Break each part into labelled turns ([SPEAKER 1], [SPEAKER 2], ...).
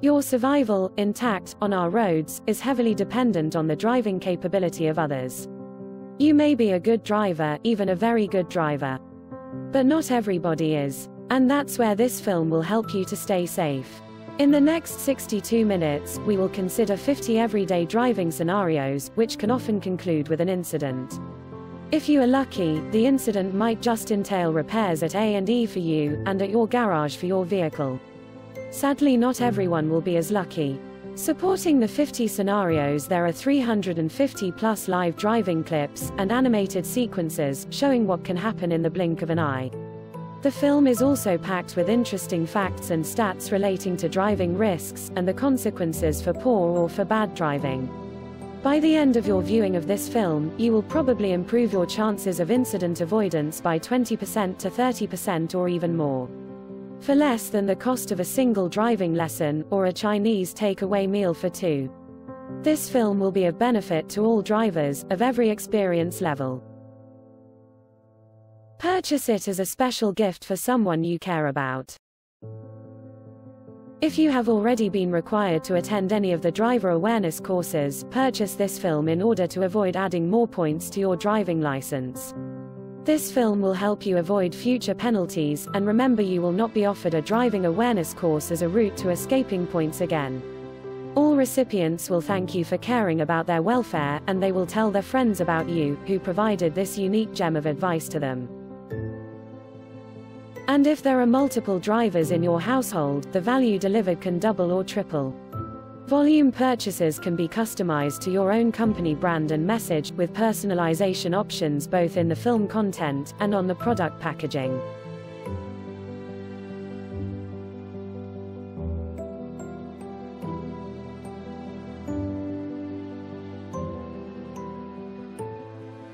[SPEAKER 1] Your survival, intact, on our roads, is heavily dependent on the driving capability of others. You may be a good driver, even a very good driver. But not everybody is. And that's where this film will help you to stay safe. In the next 62 minutes, we will consider 50 everyday driving scenarios, which can often conclude with an incident. If you are lucky, the incident might just entail repairs at A&E for you, and at your garage for your vehicle. Sadly not everyone will be as lucky. Supporting the 50 scenarios there are 350 plus live driving clips, and animated sequences, showing what can happen in the blink of an eye. The film is also packed with interesting facts and stats relating to driving risks, and the consequences for poor or for bad driving. By the end of your viewing of this film, you will probably improve your chances of incident avoidance by 20% to 30% or even more. For less than the cost of a single driving lesson, or a Chinese takeaway meal for two. This film will be of benefit to all drivers, of every experience level. Purchase it as a special gift for someone you care about. If you have already been required to attend any of the driver awareness courses, purchase this film in order to avoid adding more points to your driving license. This film will help you avoid future penalties, and remember you will not be offered a driving awareness course as a route to escaping points again. All recipients will thank you for caring about their welfare, and they will tell their friends about you, who provided this unique gem of advice to them. And if there are multiple drivers in your household, the value delivered can double or triple. Volume purchases can be customized to your own company brand and message, with personalization options both in the film content and on the product packaging.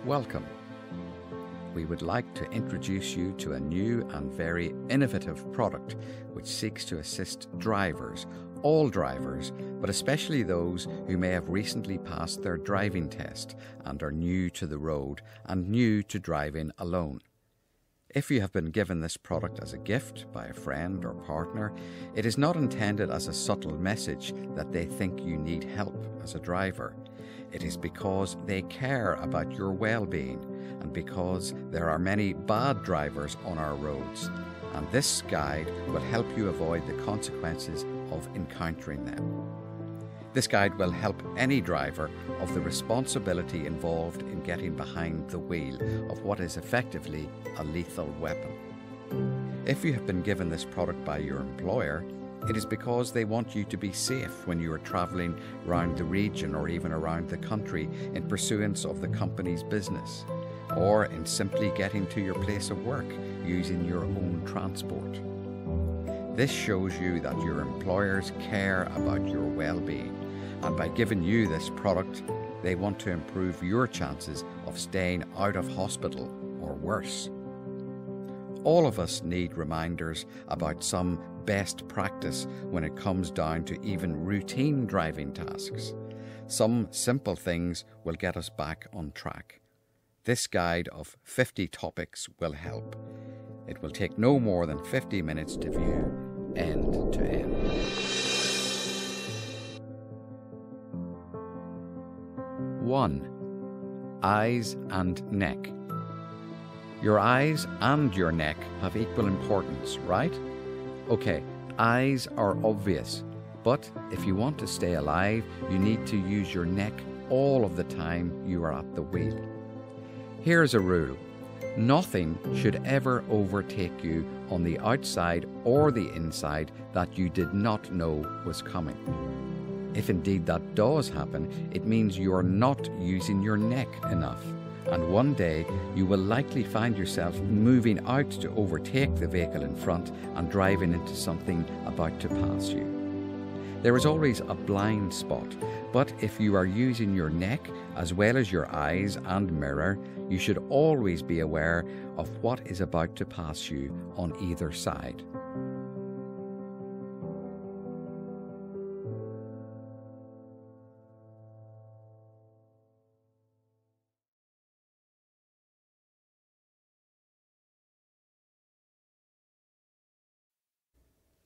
[SPEAKER 2] Welcome we would like to introduce you to a new and very innovative product which seeks to assist drivers, all drivers, but especially those who may have recently passed their driving test and are new to the road and new to driving alone. If you have been given this product as a gift by a friend or partner, it is not intended as a subtle message that they think you need help as a driver. It is because they care about your well being and because there are many bad drivers on our roads. And this guide will help you avoid the consequences of encountering them. This guide will help any driver of the responsibility involved in getting behind the wheel of what is effectively a lethal weapon. If you have been given this product by your employer, it is because they want you to be safe when you are travelling around the region or even around the country in pursuance of the company's business, or in simply getting to your place of work using your own transport. This shows you that your employers care about your well being and by giving you this product, they want to improve your chances of staying out of hospital or worse. All of us need reminders about some best practice when it comes down to even routine driving tasks. Some simple things will get us back on track. This guide of 50 topics will help. It will take no more than 50 minutes to view, end to end. 1. Eyes and neck. Your eyes and your neck have equal importance, right? Okay, eyes are obvious, but if you want to stay alive, you need to use your neck all of the time you are at the wheel. Here's a rule nothing should ever overtake you on the outside or the inside that you did not know was coming. If indeed that does happen, it means you are not using your neck enough. And one day you will likely find yourself moving out to overtake the vehicle in front and driving into something about to pass you. There is always a blind spot, but if you are using your neck as well as your eyes and mirror, you should always be aware of what is about to pass you on either side.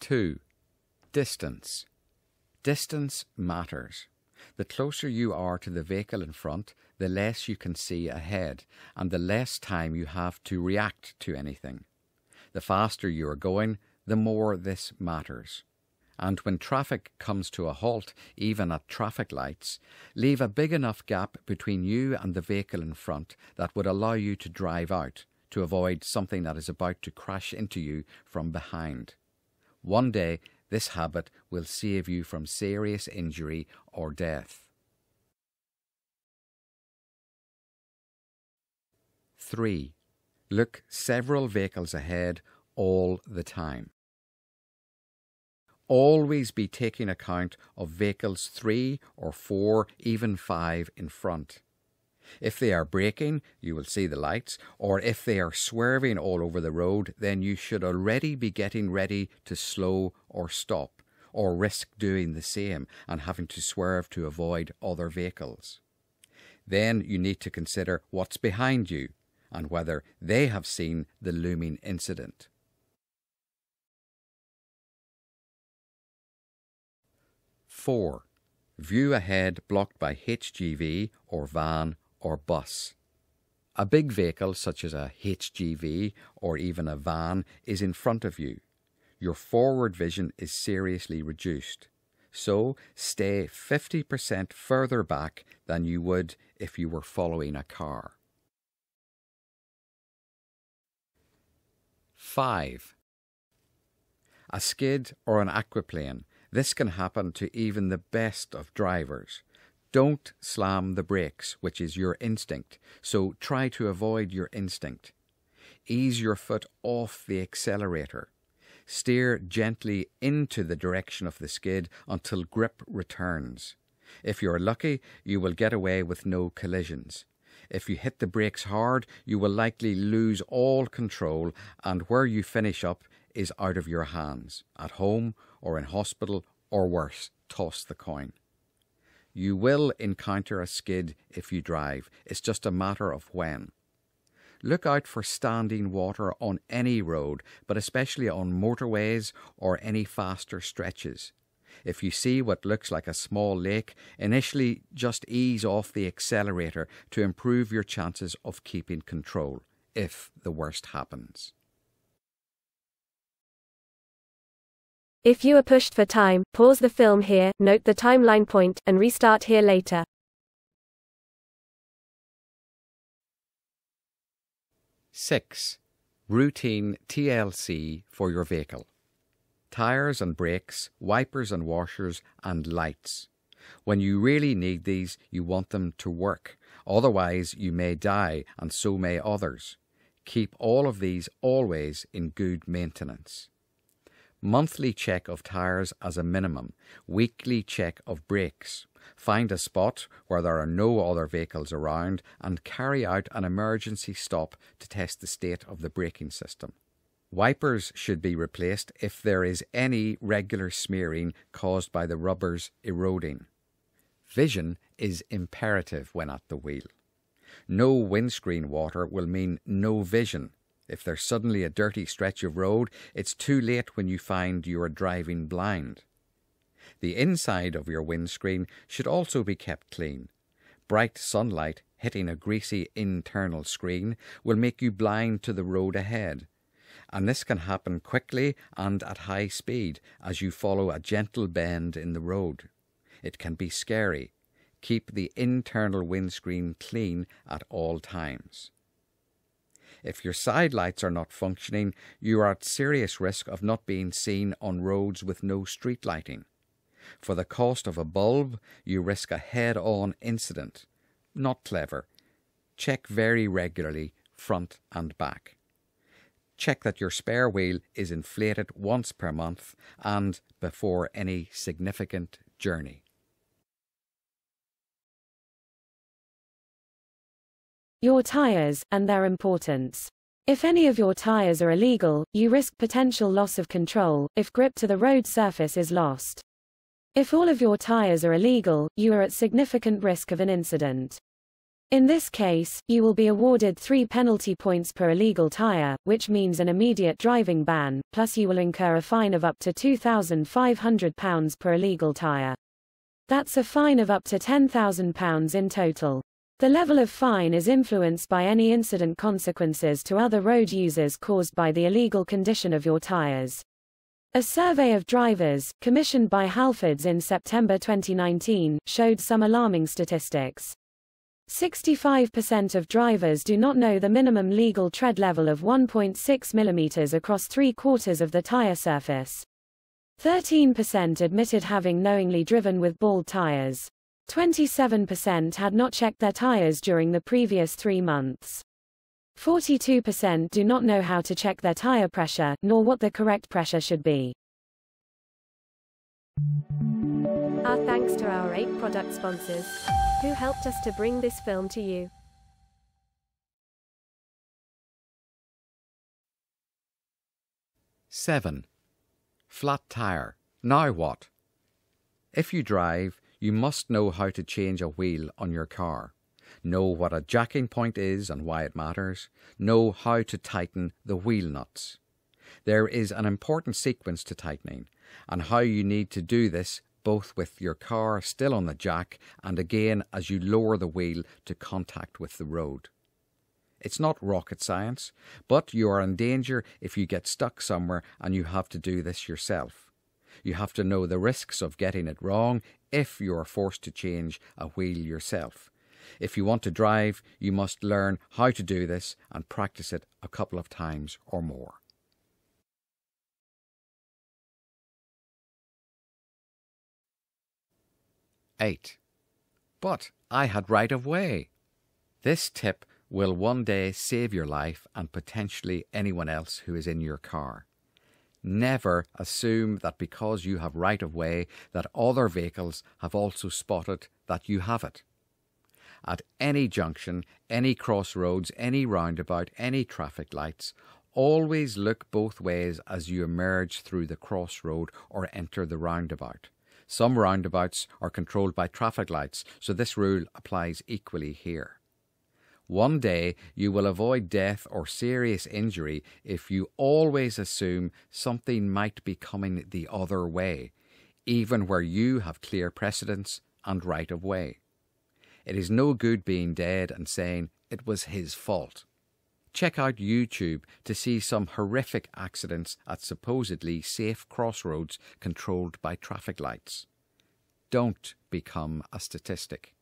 [SPEAKER 2] 2. Distance. Distance matters. The closer you are to the vehicle in front, the less you can see ahead, and the less time you have to react to anything. The faster you are going, the more this matters. And when traffic comes to a halt, even at traffic lights, leave a big enough gap between you and the vehicle in front that would allow you to drive out to avoid something that is about to crash into you from behind. One day, this habit will save you from serious injury or death. 3. Look several vehicles ahead all the time. Always be taking account of vehicles three or four, even five in front. If they are braking, you will see the lights, or if they are swerving all over the road, then you should already be getting ready to slow or stop, or risk doing the same and having to swerve to avoid other vehicles. Then you need to consider what's behind you and whether they have seen the looming incident. Four, view ahead blocked by HGV or van or bus. A big vehicle such as a HGV or even a van is in front of you. Your forward vision is seriously reduced. So stay 50% further back than you would if you were following a car. 5. A skid or an aquaplane. This can happen to even the best of drivers. Don't slam the brakes, which is your instinct, so try to avoid your instinct. Ease your foot off the accelerator. Steer gently into the direction of the skid until grip returns. If you're lucky, you will get away with no collisions. If you hit the brakes hard, you will likely lose all control, and where you finish up is out of your hands, at home or in hospital, or worse, toss the coin. You will encounter a skid if you drive. It's just a matter of when. Look out for standing water on any road, but especially on motorways or any faster stretches. If you see what looks like a small lake, initially just ease off the accelerator to improve your chances of keeping control, if the worst happens.
[SPEAKER 3] If you are pushed for time, pause the film here, note the timeline point, and restart here later.
[SPEAKER 2] Six, routine TLC for your vehicle. Tires and brakes, wipers and washers, and lights. When you really need these, you want them to work. Otherwise, you may die, and so may others. Keep all of these always in good maintenance monthly check of tyres as a minimum, weekly check of brakes. Find a spot where there are no other vehicles around and carry out an emergency stop to test the state of the braking system. Wipers should be replaced if there is any regular smearing caused by the rubbers eroding. Vision is imperative when at the wheel. No windscreen water will mean no vision if there's suddenly a dirty stretch of road, it's too late when you find you are driving blind. The inside of your windscreen should also be kept clean. Bright sunlight hitting a greasy internal screen will make you blind to the road ahead. And this can happen quickly and at high speed as you follow a gentle bend in the road. It can be scary. Keep the internal windscreen clean at all times. If your side lights are not functioning, you are at serious risk of not being seen on roads with no street lighting. For the cost of a bulb, you risk a head on incident. Not clever. Check very regularly, front and back. Check that your spare wheel is inflated once per month and before any significant journey.
[SPEAKER 1] Your tires and their importance. If any of your tires are illegal, you risk potential loss of control if grip to the road surface is lost. If all of your tires are illegal, you are at significant risk of an incident. In this case, you will be awarded three penalty points per illegal tire, which means an immediate driving ban, plus you will incur a fine of up to £2,500 per illegal tire. That's a fine of up to £10,000 in total. The level of fine is influenced by any incident consequences to other road users caused by the illegal condition of your tires. A survey of drivers, commissioned by Halfords in September 2019, showed some alarming statistics. 65% of drivers do not know the minimum legal tread level of 1.6 mm across three quarters of the tire surface. 13% admitted having knowingly driven with bald tires. 27% had not checked their tires during the previous three months. 42% do not know how to check their tire pressure, nor what the correct pressure should be.
[SPEAKER 3] Our thanks to our eight product sponsors who helped us to bring this film to you.
[SPEAKER 2] Seven. Flat tire. Now what? If you drive, you must know how to change a wheel on your car. Know what a jacking point is and why it matters. Know how to tighten the wheel nuts. There is an important sequence to tightening, and how you need to do this both with your car still on the jack and again as you lower the wheel to contact with the road. It's not rocket science, but you are in danger if you get stuck somewhere and you have to do this yourself. You have to know the risks of getting it wrong if you are forced to change a wheel yourself. If you want to drive, you must learn how to do this and practice it a couple of times or more. 8. But I had right of way. This tip will one day save your life and potentially anyone else who is in your car. Never assume that because you have right of way that other vehicles have also spotted that you have it. At any junction, any crossroads, any roundabout, any traffic lights, always look both ways as you emerge through the crossroad or enter the roundabout. Some roundabouts are controlled by traffic lights, so this rule applies equally here. One day you will avoid death or serious injury if you always assume something might be coming the other way, even where you have clear precedence and right of way. It is no good being dead and saying it was his fault. Check out YouTube to see some horrific accidents at supposedly safe crossroads controlled by traffic lights. Don't become a statistic.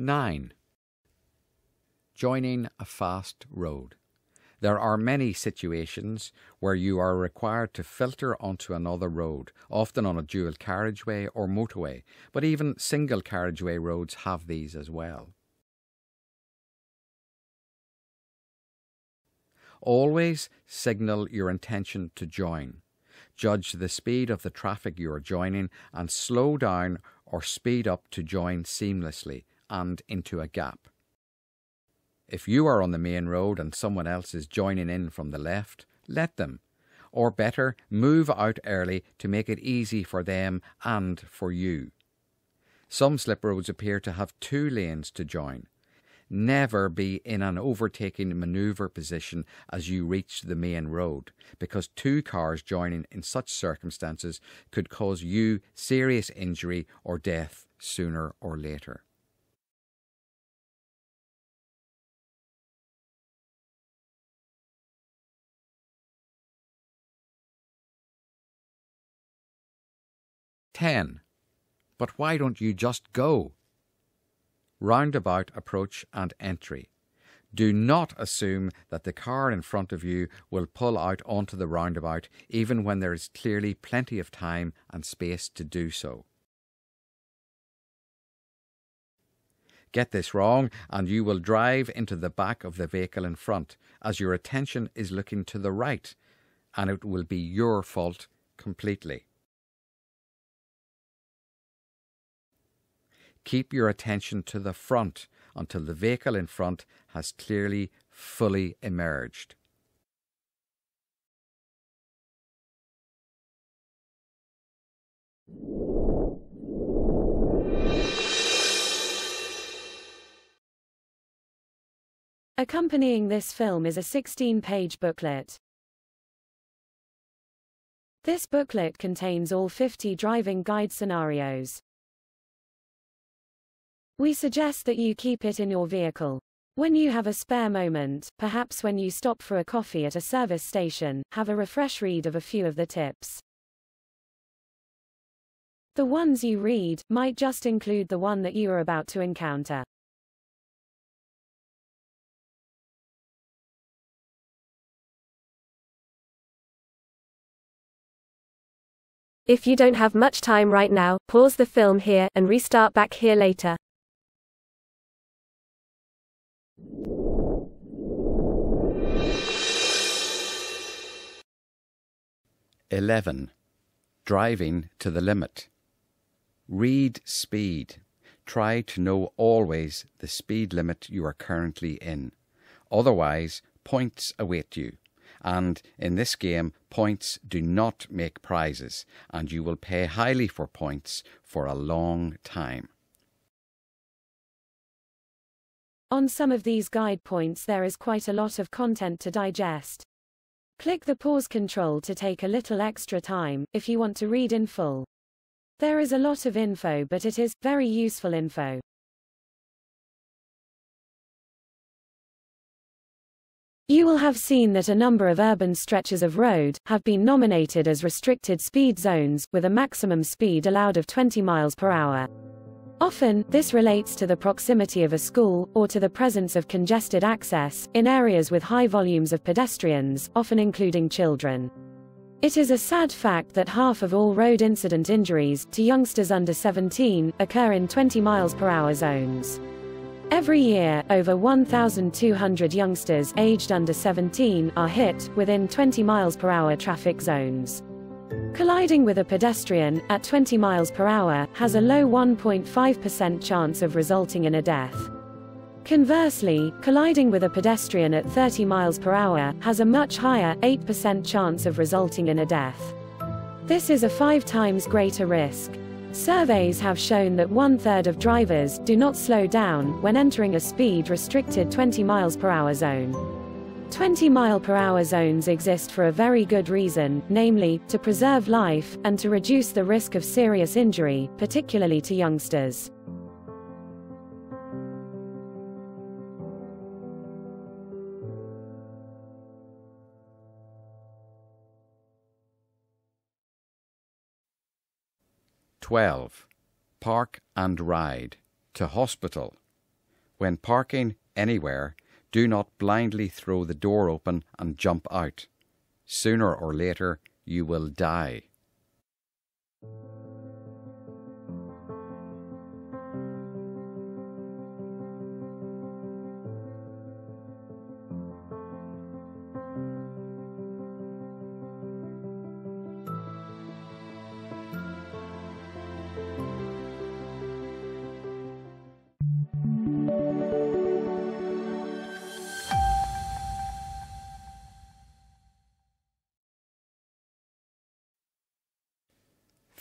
[SPEAKER 2] Nine. Joining a fast road. There are many situations where you are required to filter onto another road, often on a dual carriageway or motorway, but even single carriageway roads have these as well. Always signal your intention to join. Judge the speed of the traffic you are joining and slow down or speed up to join seamlessly and into a gap. If you are on the main road and someone else is joining in from the left, let them. Or better, move out early to make it easy for them and for you. Some slip roads appear to have two lanes to join. Never be in an overtaking manoeuvre position as you reach the main road, because two cars joining in such circumstances could cause you serious injury or death sooner or later. 10. But why don't you just go? Roundabout approach and entry. Do not assume that the car in front of you will pull out onto the roundabout even when there is clearly plenty of time and space to do so. Get this wrong, and you will drive into the back of the vehicle in front as your attention is looking to the right, and it will be your fault completely. Keep your attention to the front until the vehicle in front has clearly fully emerged.
[SPEAKER 1] Accompanying this film is a 16-page booklet. This booklet contains all 50 driving guide scenarios. We suggest that you keep it in your vehicle. When you have a spare moment, perhaps when you stop for a coffee at a service station, have a refresh read of a few of the tips. The ones you read might just include the one that you are about to encounter.
[SPEAKER 3] If you don't have much time right now, pause the film here and restart back here later.
[SPEAKER 2] Eleven. Driving to the limit. Read speed. Try to know always the speed limit you are currently in. Otherwise, points await you and in this game, points do not make prizes, and you will pay highly for points for a long time.
[SPEAKER 1] On some of these guide points there is quite a lot of content to digest. Click the pause control to take a little extra time, if you want to read in full. There is a lot of info but it is, very useful info. You will have seen that a number of urban stretches of road have been nominated as restricted speed zones, with a maximum speed allowed of 20 miles per hour. Often, this relates to the proximity of a school, or to the presence of congested access, in areas with high volumes of pedestrians, often including children. It is a sad fact that half of all road incident injuries, to youngsters under 17, occur in 20 miles per hour zones. Every year, over 1,200 youngsters aged under 17 are hit within 20 miles per hour traffic zones. Colliding with a pedestrian at 20 miles per hour has a low 1.5% chance of resulting in a death. Conversely, colliding with a pedestrian at 30 miles per hour has a much higher 8% chance of resulting in a death. This is a five times greater risk. Surveys have shown that one-third of drivers do not slow down when entering a speed-restricted 20 miles per hour zone. 20 mile per hour zones exist for a very good reason, namely, to preserve life, and to reduce the risk of serious injury, particularly to youngsters.
[SPEAKER 2] 12. Park and ride. To hospital. When parking anywhere, do not blindly throw the door open and jump out. Sooner or later, you will die.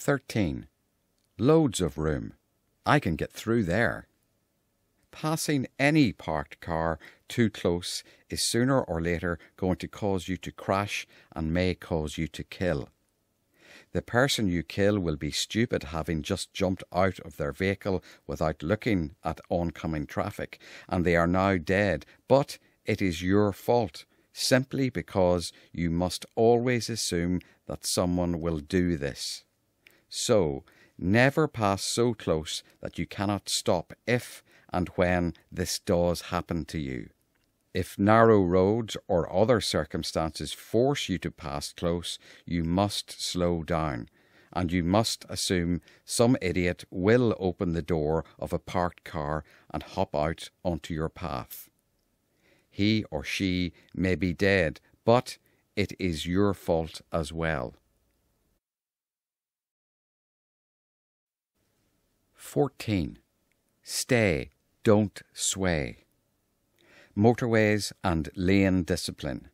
[SPEAKER 2] 13. Loads of room. I can get through there. Passing any parked car too close is sooner or later going to cause you to crash and may cause you to kill. The person you kill will be stupid having just jumped out of their vehicle without looking at oncoming traffic, and they are now dead, but it is your fault, simply because you must always assume that someone will do this. So, never pass so close that you cannot stop if and when this does happen to you. If narrow roads or other circumstances force you to pass close, you must slow down, and you must assume some idiot will open the door of a parked car and hop out onto your path. He or she may be dead, but it is your fault as well. 14. Stay, don't sway. Motorways and lane discipline.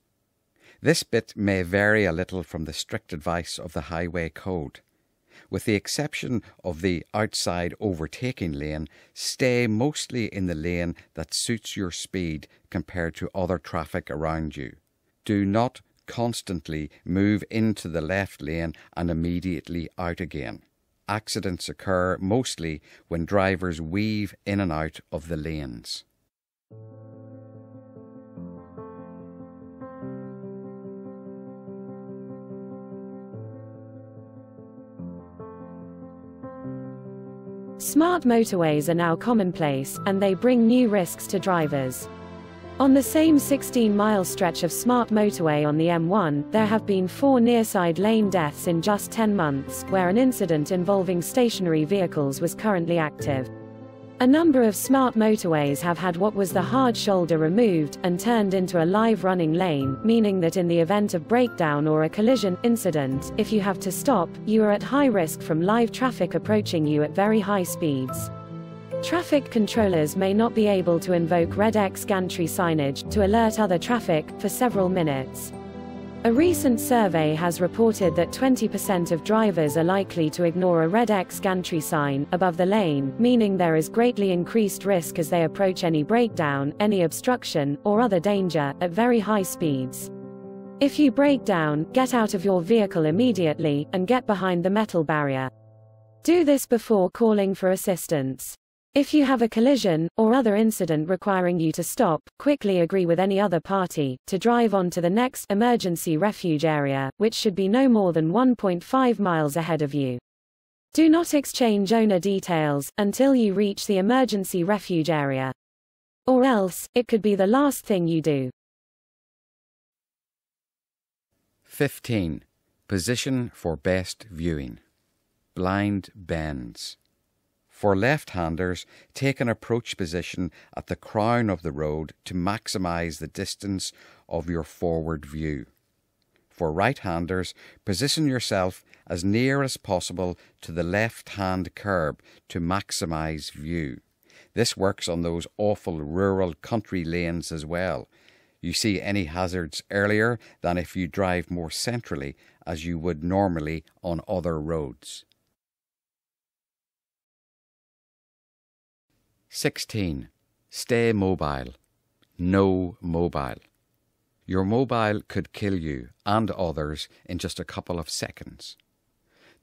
[SPEAKER 2] This bit may vary a little from the strict advice of the Highway Code. With the exception of the outside overtaking lane, stay mostly in the lane that suits your speed compared to other traffic around you. Do not constantly move into the left lane and immediately out again. Accidents occur mostly when drivers weave in and out of the lanes.
[SPEAKER 1] Smart motorways are now commonplace, and they bring new risks to drivers. On the same 16 mile stretch of smart motorway on the M1, there have been four nearside lane deaths in just 10 months, where an incident involving stationary vehicles was currently active. A number of smart motorways have had what was the hard shoulder removed and turned into a live running lane, meaning that in the event of breakdown or a collision incident, if you have to stop, you are at high risk from live traffic approaching you at very high speeds. Traffic controllers may not be able to invoke red X gantry signage to alert other traffic for several minutes. A recent survey has reported that 20% of drivers are likely to ignore a red X gantry sign above the lane, meaning there is greatly increased risk as they approach any breakdown, any obstruction, or other danger at very high speeds. If you break down, get out of your vehicle immediately and get behind the metal barrier. Do this before calling for assistance. If you have a collision, or other incident requiring you to stop, quickly agree with any other party, to drive on to the next emergency refuge area, which should be no more than 1.5 miles ahead of you. Do not exchange owner details, until you reach the emergency refuge area. Or else, it could be the last thing you do.
[SPEAKER 2] 15. Position for best viewing. Blind bends. For left-handers, take an approach position at the crown of the road to maximize the distance of your forward view. For right-handers, position yourself as near as possible to the left-hand curb to maximize view. This works on those awful rural country lanes as well. You see any hazards earlier than if you drive more centrally as you would normally on other roads. 16. Stay mobile. No mobile. Your mobile could kill you and others in just a couple of seconds.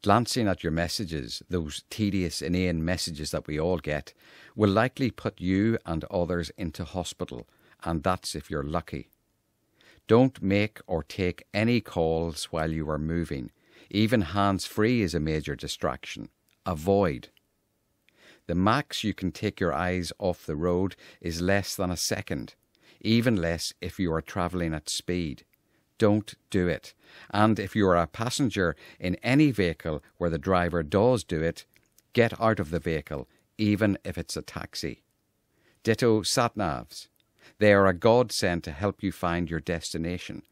[SPEAKER 2] Glancing at your messages, those tedious, inane messages that we all get, will likely put you and others into hospital, and that's if you're lucky. Don't make or take any calls while you are moving. Even hands free is a major distraction. Avoid. The max you can take your eyes off the road is less than a second, even less if you are travelling at speed. Don't do it. And if you are a passenger in any vehicle where the driver does do it, get out of the vehicle, even if it's a taxi. Ditto satnavs. They are a godsend to help you find your destination,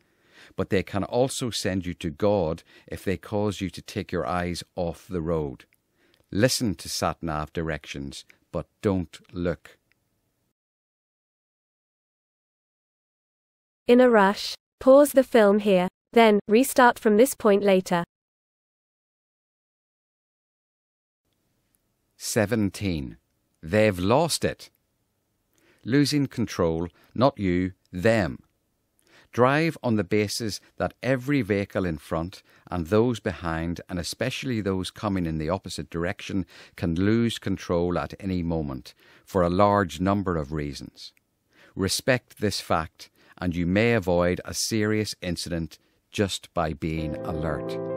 [SPEAKER 2] but they can also send you to God if they cause you to take your eyes off the road. Listen to sat nav directions, but don't look.
[SPEAKER 3] In a rush, pause the film here, then restart from this point later.
[SPEAKER 2] 17. They've lost it. Losing control, not you, them. Drive on the basis that every vehicle in front and those behind, and especially those coming in the opposite direction, can lose control at any moment for a large number of reasons. Respect this fact, and you may avoid a serious incident just by being alert.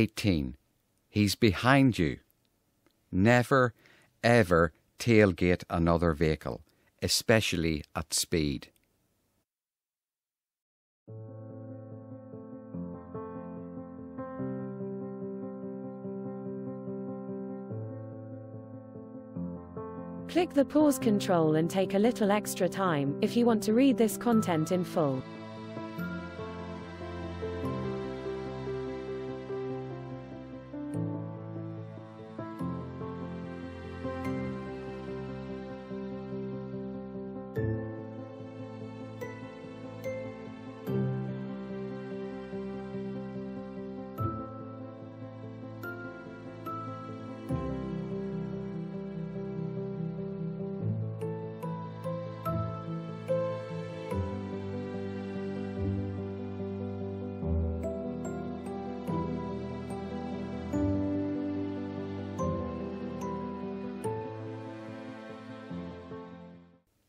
[SPEAKER 2] 18. He's behind you. Never, ever tailgate another vehicle, especially at speed.
[SPEAKER 1] Click the pause control and take a little extra time if you want to read this content in full.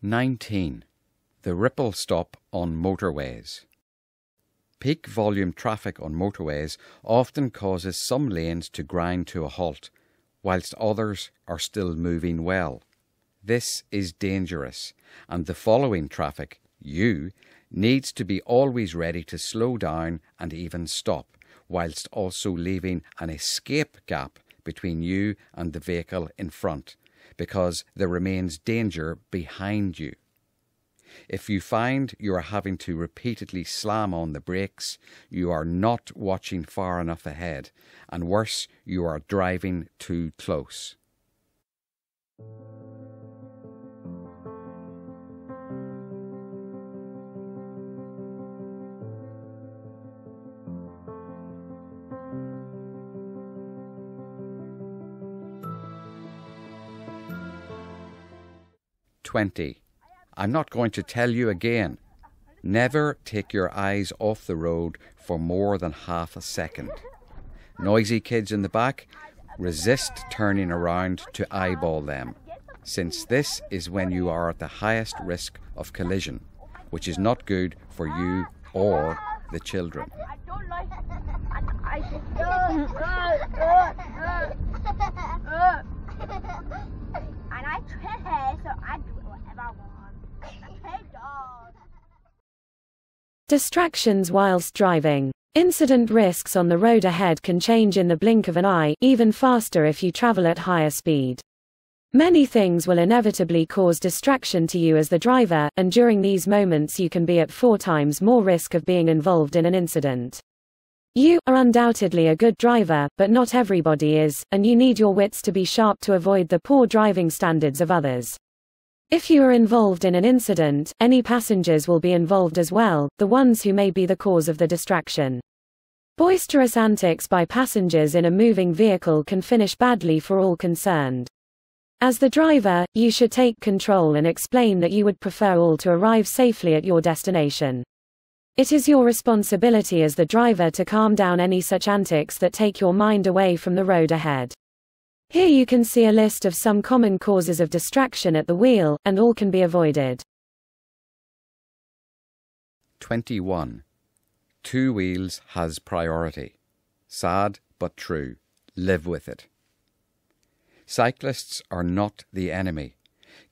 [SPEAKER 2] Nineteen. The ripple stop on motorways. Peak volume traffic on motorways often causes some lanes to grind to a halt, whilst others are still moving well. This is dangerous, and the following traffic, you, needs to be always ready to slow down and even stop, whilst also leaving an escape gap between you and the vehicle in front, because there remains danger behind you. If you find you are having to repeatedly slam on the brakes, you are not watching far enough ahead, and worse, you are driving too close. Twenty. I'm not going to tell you again. Never take your eyes off the road for more than half a second. Noisy kids in the back, resist turning around to eyeball them, since this is when you are at the highest risk of collision, which is not good for you or the children.
[SPEAKER 1] Distractions whilst driving. Incident risks on the road ahead can change in the blink of an eye, even faster if you travel at higher speed. Many things will inevitably cause distraction to you as the driver, and during these moments you can be at four times more risk of being involved in an incident. You are undoubtedly a good driver, but not everybody is, and you need your wits to be sharp to avoid the poor driving standards of others. If you are involved in an incident, any passengers will be involved as well, the ones who may be the cause of the distraction. Boisterous antics by passengers in a moving vehicle can finish badly for all concerned. As the driver, you should take control and explain that you would prefer all to arrive safely at your destination. It is your responsibility as the driver to calm down any such antics that take your mind away from the road ahead. Here you can see a list of some common causes of distraction at the wheel, and all can be avoided.
[SPEAKER 2] 21. Two wheels has priority. Sad but true. Live with it. Cyclists are not the enemy.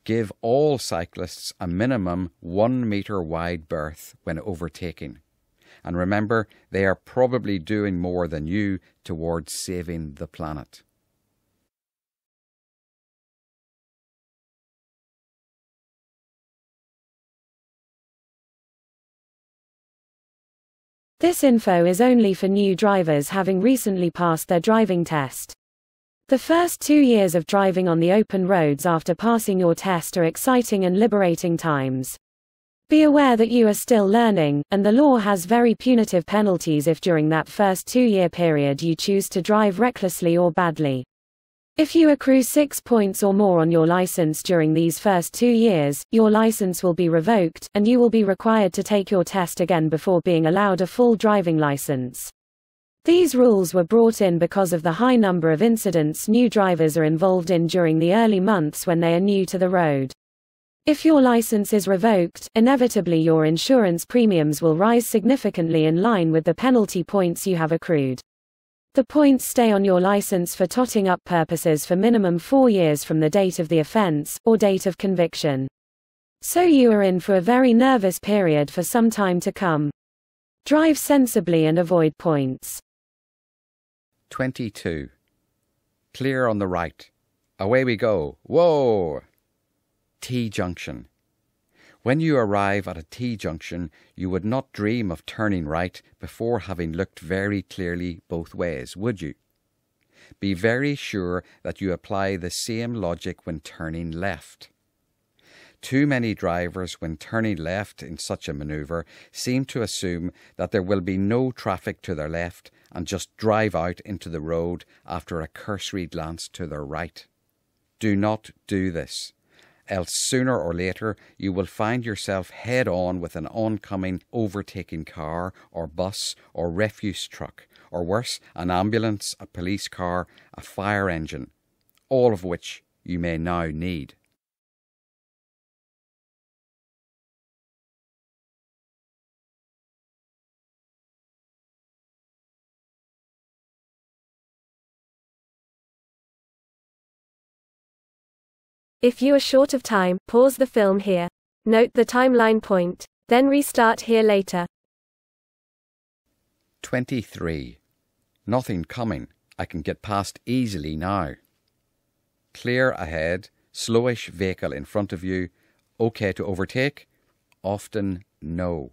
[SPEAKER 2] Give all cyclists a minimum one metre wide berth when overtaking. And remember, they are probably doing more than you towards saving the planet.
[SPEAKER 1] This info is only for new drivers having recently passed their driving test. The first two years of driving on the open roads after passing your test are exciting and liberating times. Be aware that you are still learning, and the law has very punitive penalties if during that first two year period you choose to drive recklessly or badly. If you accrue six points or more on your license during these first two years, your license will be revoked, and you will be required to take your test again before being allowed a full driving license. These rules were brought in because of the high number of incidents new drivers are involved in during the early months when they are new to the road. If your license is revoked, inevitably your insurance premiums will rise significantly in line with the penalty points you have accrued. The points stay on your license for totting up purposes for minimum four years from the date of the offense, or date of conviction. So you are in for a very nervous period for some time to come. Drive sensibly and avoid points.
[SPEAKER 2] 22. Clear on the right. Away we go. Whoa! T junction. When you arrive at a T junction, you would not dream of turning right before having looked very clearly both ways, would you? Be very sure that you apply the same logic when turning left. Too many drivers, when turning left in such a manoeuvre, seem to assume that there will be no traffic to their left and just drive out into the road after a cursory glance to their right. Do not do this else sooner or later you will find yourself head on with an oncoming overtaking car or bus or refuse truck, or worse, an ambulance, a police car, a fire engine, all of which you may now need.
[SPEAKER 3] If you are short of time, pause the film here. Note the timeline point, then restart here later.
[SPEAKER 2] 23. Nothing coming. I can get past easily now. Clear ahead, slowish vehicle in front of you. Okay to overtake? Often no.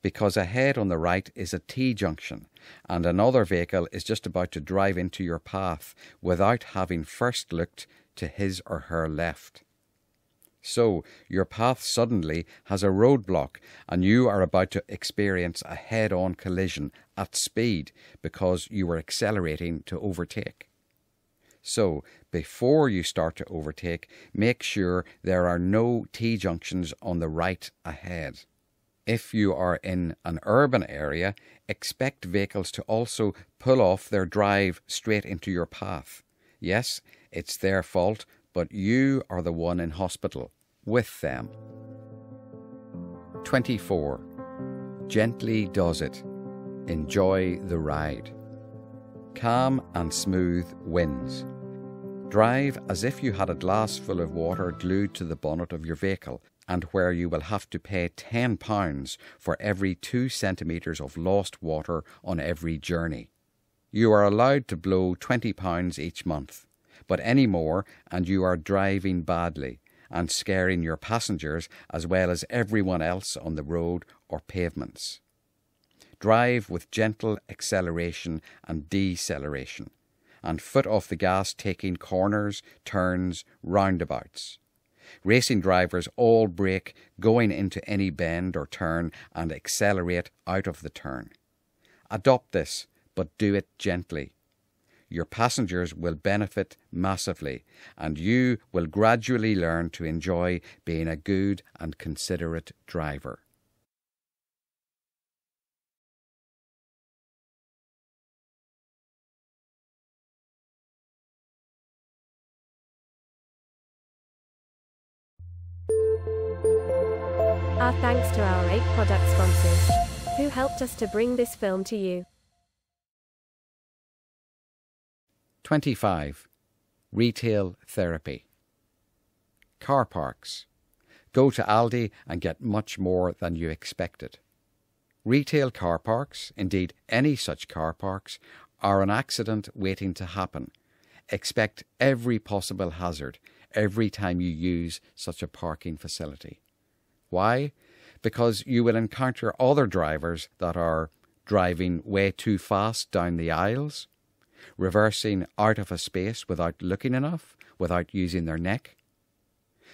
[SPEAKER 2] Because ahead on the right is a T junction, and another vehicle is just about to drive into your path without having first looked to his or her left. So, your path suddenly has a roadblock and you are about to experience a head on collision at speed because you were accelerating to overtake. So, before you start to overtake, make sure there are no T junctions on the right ahead. If you are in an urban area, expect vehicles to also pull off their drive straight into your path. Yes, it's their fault, but you are the one in hospital with them. 24. Gently does it. Enjoy the ride. Calm and smooth winds. Drive as if you had a glass full of water glued to the bonnet of your vehicle and where you will have to pay £10 for every two centimetres of lost water on every journey. You are allowed to blow £20 each month but any more, and you are driving badly and scaring your passengers as well as everyone else on the road or pavements. Drive with gentle acceleration and deceleration, and foot off the gas taking corners, turns, roundabouts. Racing drivers all brake going into any bend or turn and accelerate out of the turn. Adopt this, but do it gently your passengers will benefit massively, and you will gradually learn to enjoy being a good and considerate driver.
[SPEAKER 3] Our thanks to our eight product sponsors who helped us to bring this film to you.
[SPEAKER 2] 25. Retail therapy. Car parks. Go to Aldi and get much more than you expected. Retail car parks, indeed any such car parks, are an accident waiting to happen. Expect every possible hazard every time you use such a parking facility. Why? Because you will encounter other drivers that are driving way too fast down the aisles, reversing out of a space without looking enough, without using their neck,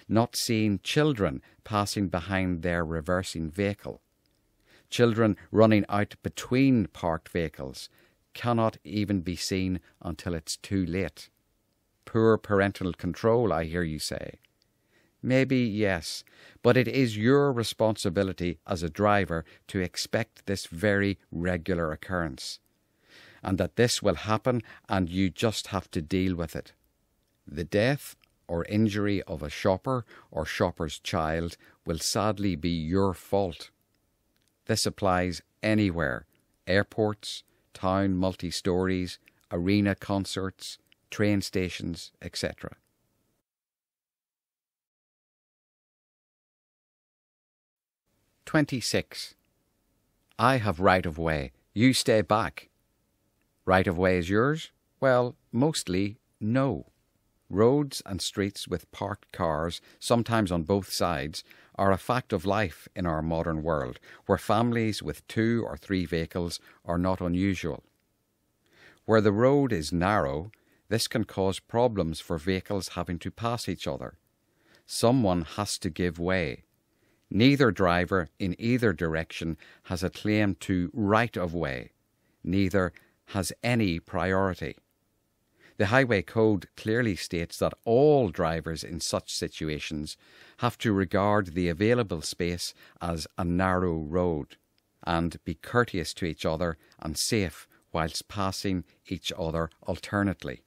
[SPEAKER 2] not seeing children passing behind their reversing vehicle, children running out between parked vehicles cannot even be seen until it's too late. Poor parental control, I hear you say. Maybe yes, but it is your responsibility as a driver to expect this very regular occurrence and that this will happen and you just have to deal with it. The death or injury of a shopper or shopper's child will sadly be your fault. This applies anywhere airports, town multi stories, arena concerts, train stations, etc. Twenty-six. I have right of way. You stay back. Right of way is yours? Well, mostly no. Roads and streets with parked cars, sometimes on both sides, are a fact of life in our modern world, where families with two or three vehicles are not unusual. Where the road is narrow, this can cause problems for vehicles having to pass each other. Someone has to give way. Neither driver in either direction has a claim to right of way. Neither has any priority. The Highway Code clearly states that all drivers in such situations have to regard the available space as a narrow road and be courteous to each other and safe whilst passing each other alternately.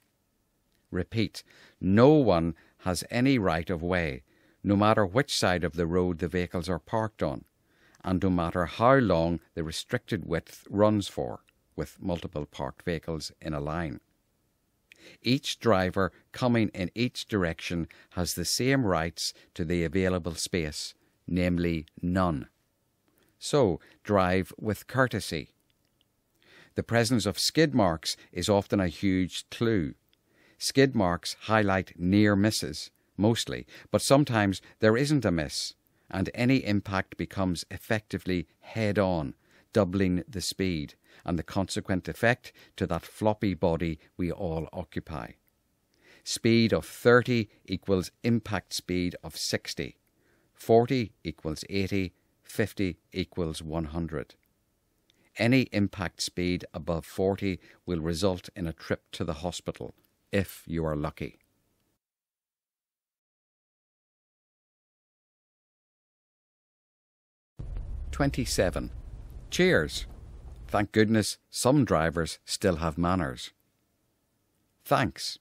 [SPEAKER 2] Repeat, no one has any right of way, no matter which side of the road the vehicles are parked on, and no matter how long the restricted width runs for, with multiple parked vehicles in a line. Each driver coming in each direction has the same rights to the available space, namely none. So, drive with courtesy. The presence of skid marks is often a huge clue. Skid marks highlight near misses, mostly, but sometimes there isn't a miss, and any impact becomes effectively head on, doubling the speed and the consequent effect to that floppy body we all occupy. Speed of 30 equals impact speed of 60, 40 equals 80, 50 equals 100. Any impact speed above 40 will result in a trip to the hospital, if you are lucky. Twenty-seven. Cheers. Thank goodness some drivers still have manners. Thanks.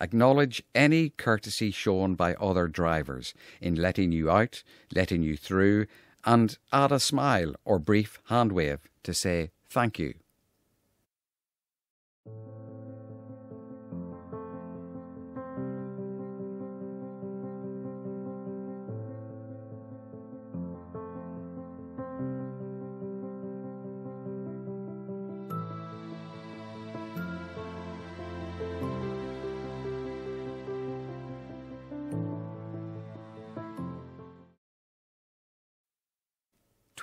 [SPEAKER 2] Acknowledge any courtesy shown by other drivers in letting you out, letting you through, and add a smile or brief hand wave to say thank you.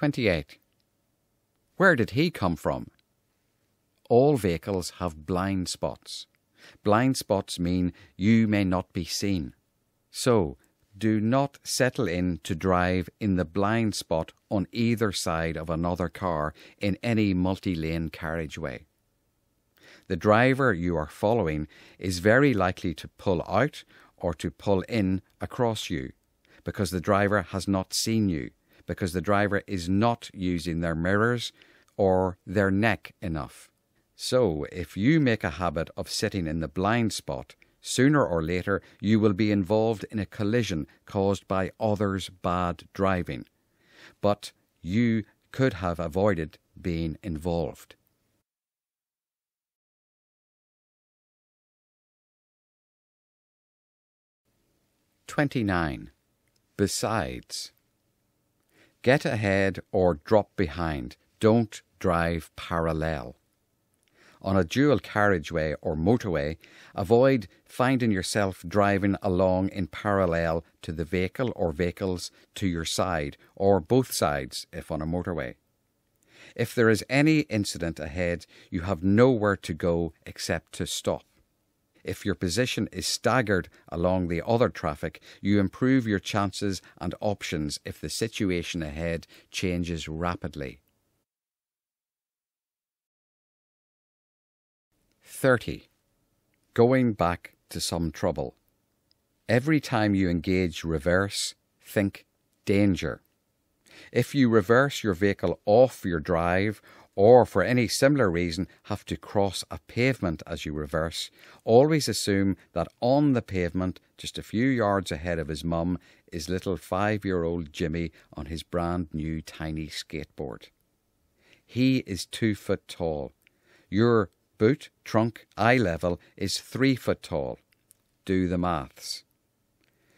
[SPEAKER 2] 28. Where did he come from? All vehicles have blind spots. Blind spots mean you may not be seen. So, do not settle in to drive in the blind spot on either side of another car in any multi lane carriageway. The driver you are following is very likely to pull out or to pull in across you because the driver has not seen you because the driver is not using their mirrors or their neck enough. So, if you make a habit of sitting in the blind spot, sooner or later you will be involved in a collision caused by others' bad driving. But you could have avoided being involved. Twenty nine. Besides. Get ahead or drop behind. Don't drive parallel. On a dual carriageway or motorway, avoid finding yourself driving along in parallel to the vehicle or vehicles to your side, or both sides if on a motorway. If there is any incident ahead, you have nowhere to go except to stop. If your position is staggered along the other traffic, you improve your chances and options if the situation ahead changes rapidly. 30. Going back to some trouble. Every time you engage reverse, think danger. If you reverse your vehicle off your drive or for any similar reason have to cross a pavement as you reverse, always assume that on the pavement, just a few yards ahead of his mum, is little five year old Jimmy on his brand new tiny skateboard. He is two foot tall. Your boot trunk eye level is three foot tall. Do the maths.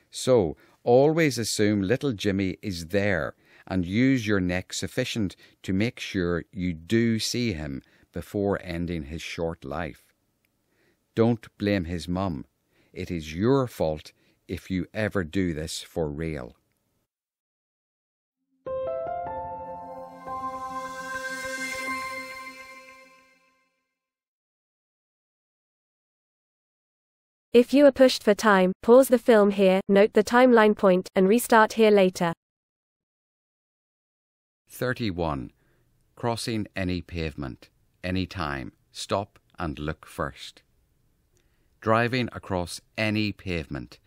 [SPEAKER 2] So, always assume little Jimmy is there and use your neck sufficient to make sure you do see him before ending his short life. Don't blame his mum. It is your fault if you ever do this for real.
[SPEAKER 3] If you are pushed for time, pause the film here, note the timeline point, and restart here later.
[SPEAKER 2] 31. Crossing any pavement, any time, stop and look first. Driving across any pavement,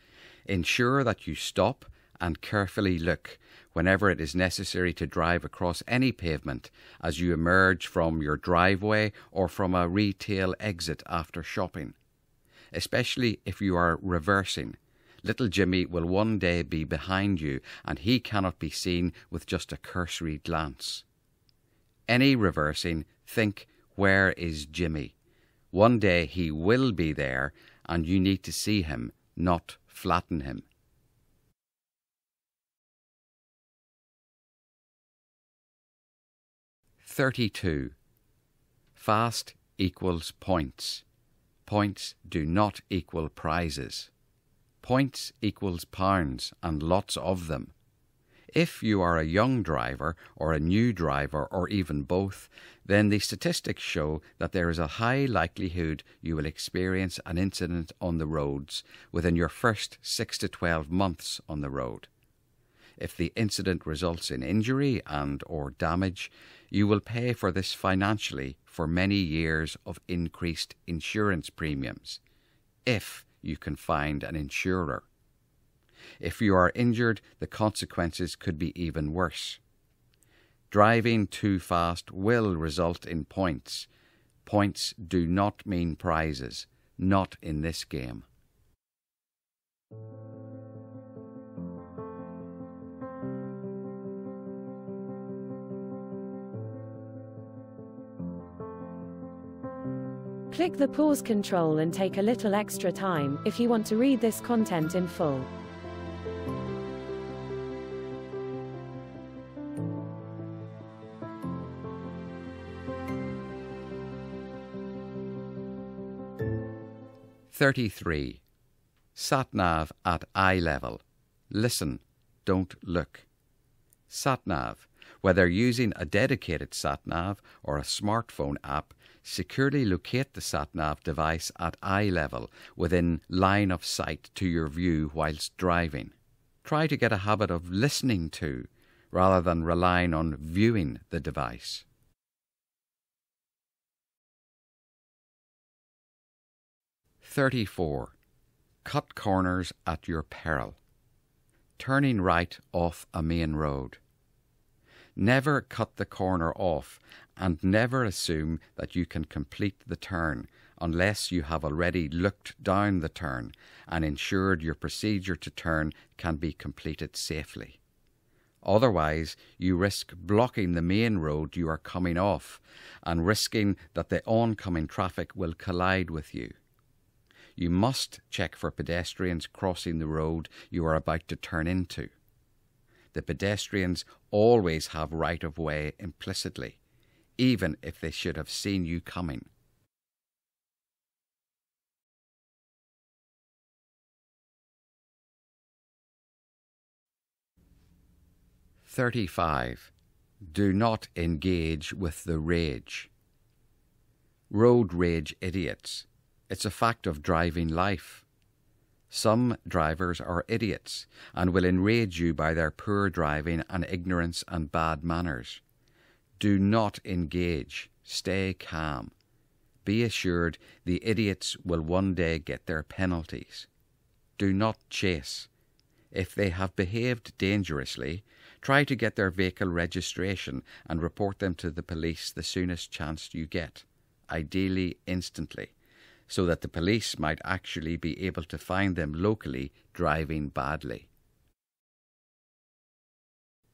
[SPEAKER 2] ensure that you stop and carefully look whenever it is necessary to drive across any pavement as you emerge from your driveway or from a retail exit after shopping especially if you are reversing. Little Jimmy will one day be behind you, and he cannot be seen with just a cursory glance. Any reversing, think, Where is Jimmy? One day he will be there, and you need to see him, not flatten him. Thirty-two. Fast equals points. Points do not equal prizes. Points equals pounds and lots of them. If you are a young driver or a new driver or even both, then the statistics show that there is a high likelihood you will experience an incident on the roads within your first 6 to 12 months on the road. If the incident results in injury and or damage, you will pay for this financially for many years of increased insurance premiums, if you can find an insurer. If you are injured, the consequences could be even worse. Driving too fast will result in points. Points do not mean prizes, not in this game.
[SPEAKER 1] Click the pause control and take a little extra time if you want to read this content in full.
[SPEAKER 2] Thirty-three. Satnav at eye level. Listen, don't look. Satnav. whether using a dedicated satnav or a smartphone app, securely locate the sat-nav device at eye level within line of sight to your view whilst driving. Try to get a habit of listening to rather than relying on viewing the device. Thirty-four. Cut corners at your peril. Turning right off a main road. Never cut the corner off and never assume that you can complete the turn unless you have already looked down the turn and ensured your procedure to turn can be completed safely. Otherwise, you risk blocking the main road you are coming off and risking that the oncoming traffic will collide with you. You must check for pedestrians crossing the road you are about to turn into the pedestrians always have right of way implicitly, even if they should have seen you coming. Thirty-five. Do not engage with the rage. Road rage idiots. It's a fact of driving life. Some drivers are idiots and will enrage you by their poor driving and ignorance and bad manners. Do not engage. Stay calm. Be assured the idiots will one day get their penalties. Do not chase. If they have behaved dangerously, try to get their vehicle registration and report them to the police the soonest chance you get, ideally instantly so that the police might actually be able to find them locally driving badly.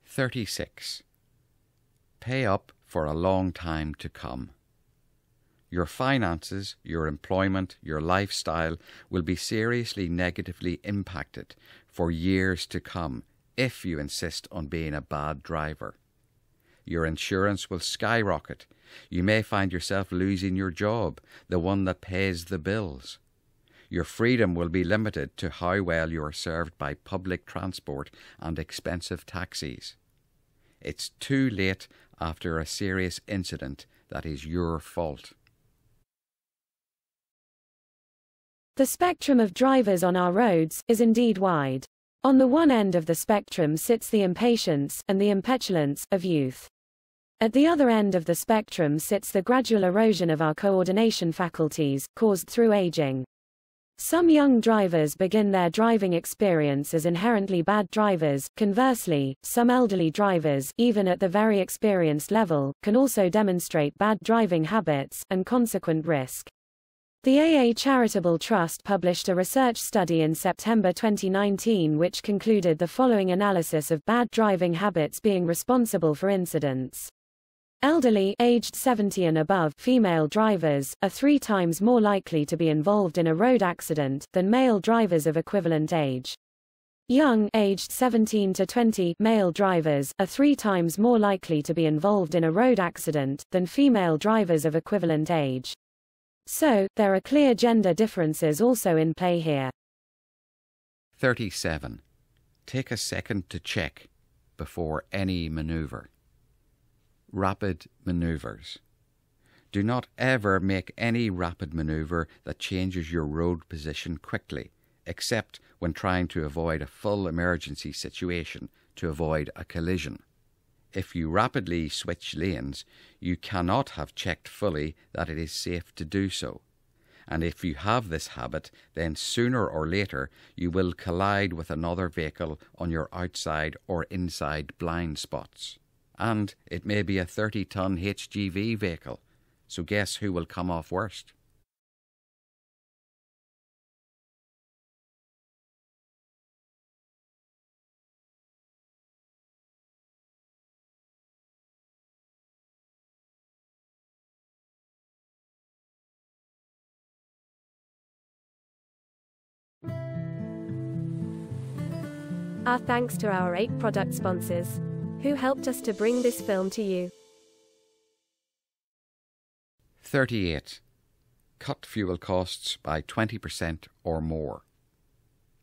[SPEAKER 2] 36. Pay up for a long time to come. your finances, your employment, your lifestyle will be seriously negatively impacted for years to come if you insist on being a bad driver. Your insurance will skyrocket. You may find yourself losing your job, the one that pays the bills. Your freedom will be limited to how well you are served by public transport and expensive taxis. It's too late after a serious incident that is your fault.
[SPEAKER 1] The spectrum of drivers on our roads is indeed wide. On the one end of the spectrum sits the impatience and the impetulance of youth. At the other end of the spectrum sits the gradual erosion of our coordination faculties, caused through aging. Some young drivers begin their driving experience as inherently bad drivers. Conversely, some elderly drivers, even at the very experienced level, can also demonstrate bad driving habits and consequent risk. The AA Charitable Trust published a research study in September 2019 which concluded the following analysis of bad driving habits being responsible for incidents. Elderly, aged 70 and above, female drivers, are three times more likely to be involved in a road accident than male drivers of equivalent age. Young, aged 17 to 20, male drivers, are three times more likely to be involved in a road accident than female drivers of equivalent age. So, there are clear gender differences also in play here.
[SPEAKER 2] 37. Take a second to check before any maneuver. Rapid maneuvers. Do not ever make any rapid maneuver that changes your road position quickly, except when trying to avoid a full emergency situation to avoid a collision if you rapidly switch lanes, you cannot have checked fully that it is safe to do so. And if you have this habit, then sooner or later you will collide with another vehicle on your outside or inside blind spots. And it may be a 30 ton HGV vehicle. So guess who will come off worst?
[SPEAKER 3] Our thanks to our eight product sponsors who helped us to bring this film to you.
[SPEAKER 2] 38. Cut fuel costs by 20% or more.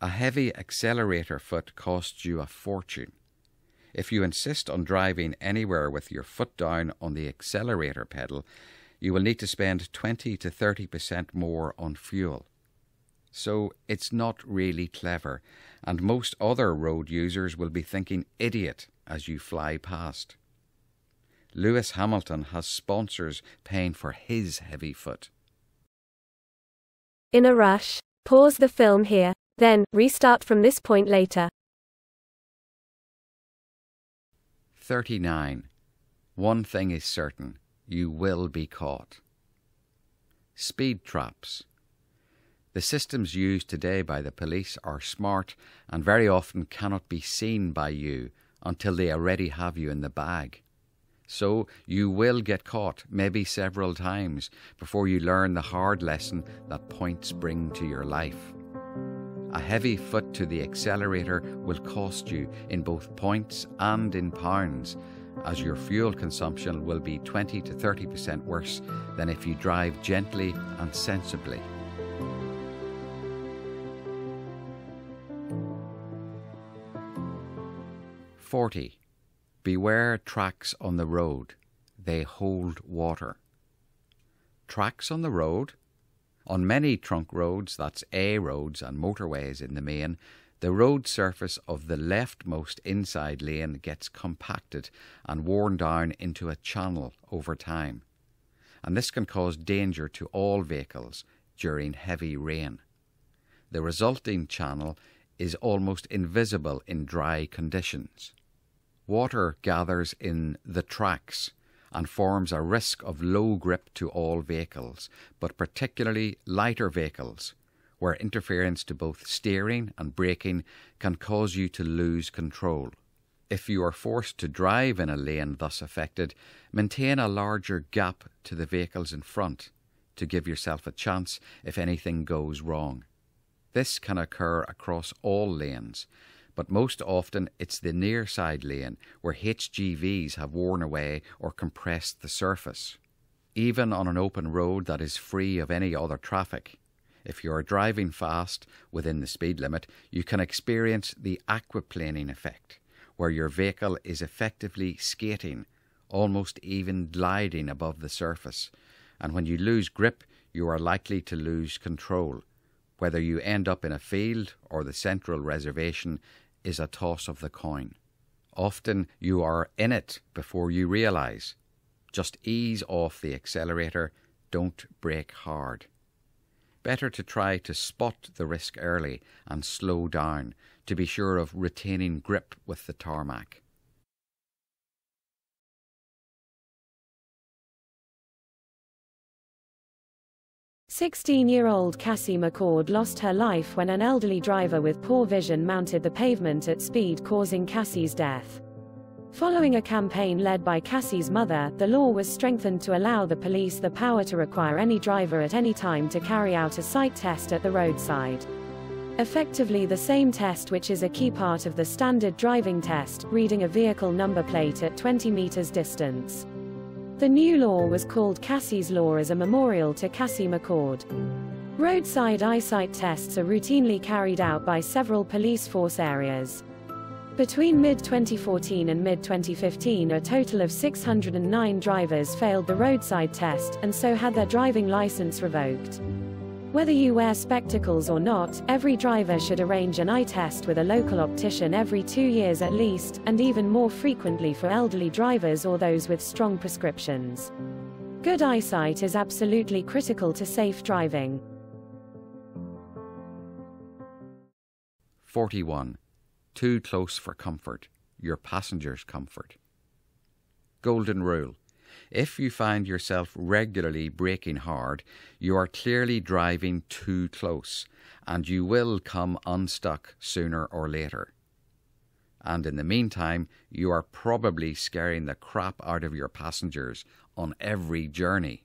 [SPEAKER 2] A heavy accelerator foot costs you a fortune. If you insist on driving anywhere with your foot down on the accelerator pedal, you will need to spend 20 to 30% more on fuel. So it's not really clever, and most other road users will be thinking idiot as you fly past. Lewis Hamilton has sponsors paying for his heavy foot.
[SPEAKER 3] In a rush, pause the film here, then restart from this point later.
[SPEAKER 2] 39. One thing is certain you will be caught. Speed traps. The systems used today by the police are smart and very often cannot be seen by you until they already have you in the bag. So you will get caught, maybe several times, before you learn the hard lesson that points bring to your life. A heavy foot to the accelerator will cost you in both points and in pounds, as your fuel consumption will be 20 to 30% worse than if you drive gently and sensibly. 40. Beware tracks on the road. They hold water. Tracks on the road? On many trunk roads, that's A roads and motorways in the main, the road surface of the leftmost inside lane gets compacted and worn down into a channel over time. And this can cause danger to all vehicles during heavy rain. The resulting channel is almost invisible in dry conditions. Water gathers in the tracks and forms a risk of low grip to all vehicles, but particularly lighter vehicles, where interference to both steering and braking can cause you to lose control. If you are forced to drive in a lane thus affected, maintain a larger gap to the vehicles in front. to give yourself a chance if anything goes wrong. This can occur across all lanes, but most often it's the near side lane where HGVs have worn away or compressed the surface. Even on an open road that is free of any other traffic, if you are driving fast within the speed limit, you can experience the aquaplaning effect, where your vehicle is effectively skating, almost even gliding above the surface. And when you lose grip, you are likely to lose control. Whether you end up in a field or the central reservation is a toss of the coin. Often you are in it before you realize. Just ease off the accelerator, don't brake hard. Better to try to spot the risk early and slow down to be sure of retaining grip with the tarmac.
[SPEAKER 1] Sixteen-year-old Cassie McCord lost her life when an elderly driver with poor vision mounted the pavement at speed causing Cassie's death. Following a campaign led by Cassie's mother, the law was strengthened to allow the police the power to require any driver at any time to carry out a sight test at the roadside. Effectively the same test which is a key part of the standard driving test, reading a vehicle number plate at 20 meters distance. The new law was called Cassie's Law as a memorial to Cassie McCord. Roadside eyesight tests are routinely carried out by several police force areas. Between mid-2014 and mid-2015 a total of 609 drivers failed the roadside test and so had their driving license revoked. Whether you wear spectacles or not, every driver should arrange an eye test with a local optician every two years at least, and even more frequently for elderly drivers or those with strong prescriptions. Good eyesight is absolutely critical to safe driving.
[SPEAKER 2] 41 too close for comfort, your passenger's comfort. Golden rule. If you find yourself regularly braking hard, you are clearly driving too close, and you will come unstuck sooner or later. And in the meantime, you are probably scaring the crap out of your passengers on every journey.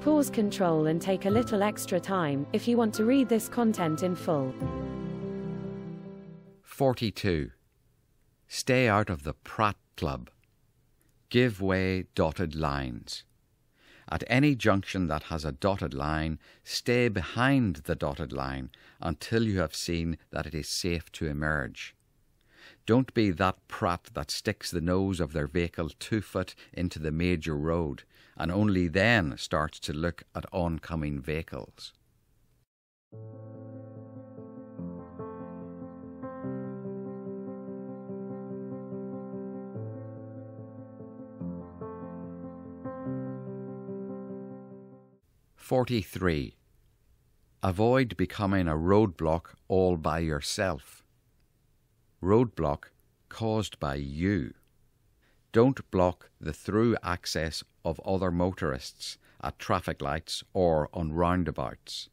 [SPEAKER 1] Pause control and take a little extra time if you want to read this content in full.
[SPEAKER 2] 42. Stay out of the Prat Club. Give way dotted lines. At any junction that has a dotted line, stay behind the dotted line until you have seen that it is safe to emerge. Don't be that prat that sticks the nose of their vehicle two foot into the major road and only then starts to look at oncoming vehicles. Forty-three. Avoid becoming a roadblock all by yourself roadblock caused by you. Don't block the through access of other motorists at traffic lights or on roundabouts.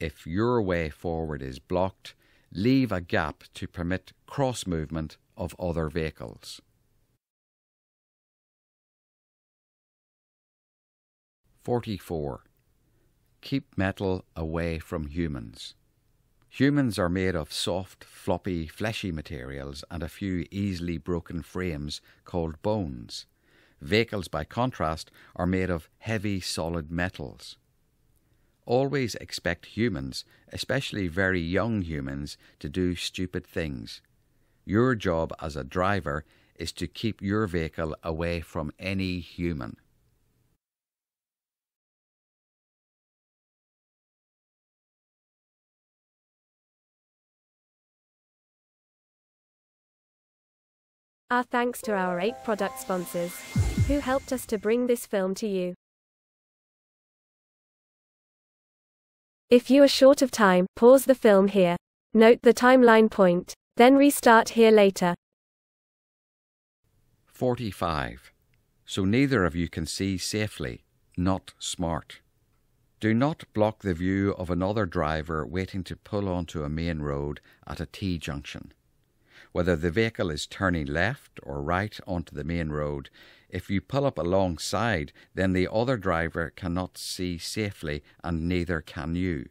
[SPEAKER 2] If your way forward is blocked, leave a gap to permit cross movement of other vehicles. Forty-four. Keep metal away from humans. Humans are made of soft, floppy, fleshy materials and a few easily broken frames called bones. Vehicles, by contrast, are made of heavy, solid metals. Always expect humans, especially very young humans, to do stupid things. Your job as a driver is to keep your vehicle away from any human.
[SPEAKER 3] Our thanks to our eight product sponsors. Who helped us to bring this film to you. If you are short of time, pause the film here. Note the timeline point. Then restart here later.
[SPEAKER 2] 45. So neither of you can see safely, not smart. Do not block the view of another driver waiting to pull onto a main road at a T junction. Whether the vehicle is turning left or right onto the main road, if you pull up alongside, then the other driver cannot see safely and neither can you.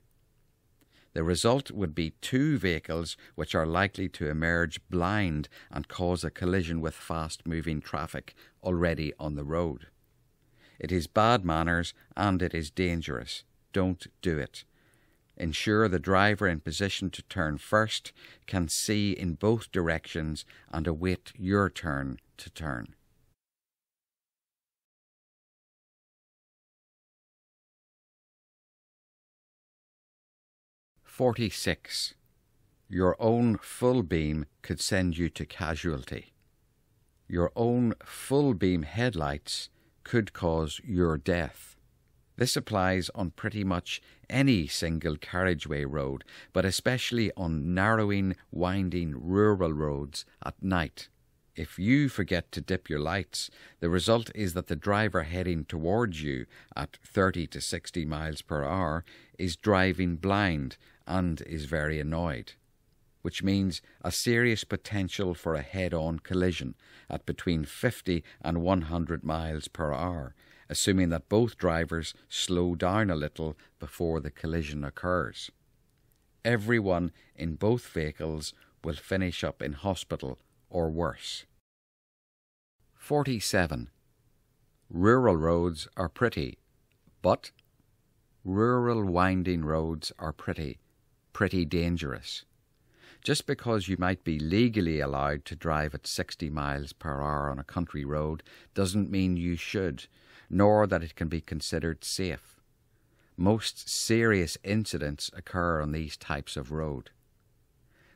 [SPEAKER 2] The result would be two vehicles which are likely to emerge blind and cause a collision with fast moving traffic already on the road. It is bad manners and it is dangerous. Don't do it. Ensure the driver in position to turn first can see in both directions and await your turn to turn. 46. Your own full beam could send you to casualty. Your own full beam headlights could cause your death. This applies on pretty much any single carriageway road, but especially on narrowing, winding rural roads at night. If you forget to dip your lights, the result is that the driver heading towards you at 30 to 60 miles per hour is driving blind and is very annoyed, which means a serious potential for a head on collision at between 50 and 100 miles per hour, assuming that both drivers slow down a little before the collision occurs. Everyone in both vehicles will finish up in hospital or worse. 47. Rural roads are pretty, but rural winding roads are pretty, pretty dangerous. Just because you might be legally allowed to drive at 60 miles per hour on a country road doesn't mean you should, nor that it can be considered safe. Most serious incidents occur on these types of road.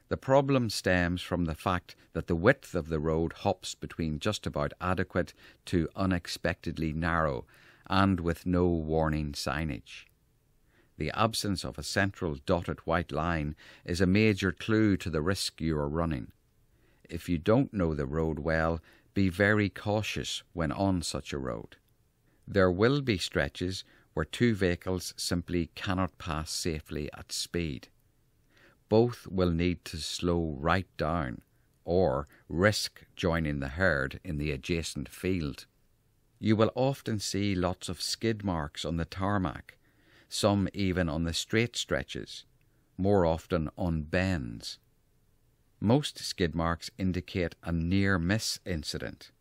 [SPEAKER 2] The problem stems from the fact that the width of the road hops between just about adequate to unexpectedly narrow and with no warning signage. The absence of a central dotted white line is a major clue to the risk you are running. If you don't know the road well, be very cautious when on such a road. There will be stretches where two vehicles simply cannot pass safely at speed. Both will need to slow right down or risk joining the herd in the adjacent field. You will often see lots of skid marks on the tarmac some even on the straight stretches, more often on bends. Most skid marks indicate a near miss incident.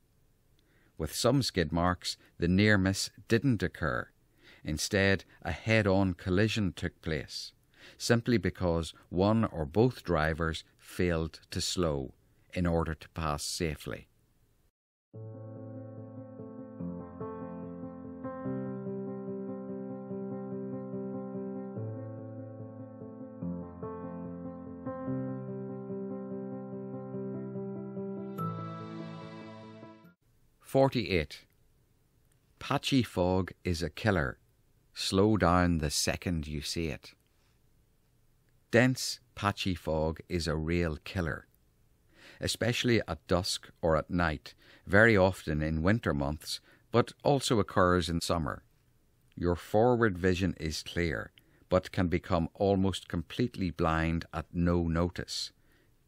[SPEAKER 2] With some skid marks, the near miss didn't occur. Instead, a head on collision took place, simply because one or both drivers failed to slow in order to pass safely. 48. Patchy fog is a killer. Slow down the second you see it. Dense, patchy fog is a real killer. Especially at dusk or at night, very often in winter months, but also occurs in summer. Your forward vision is clear, but can become almost completely blind at no notice.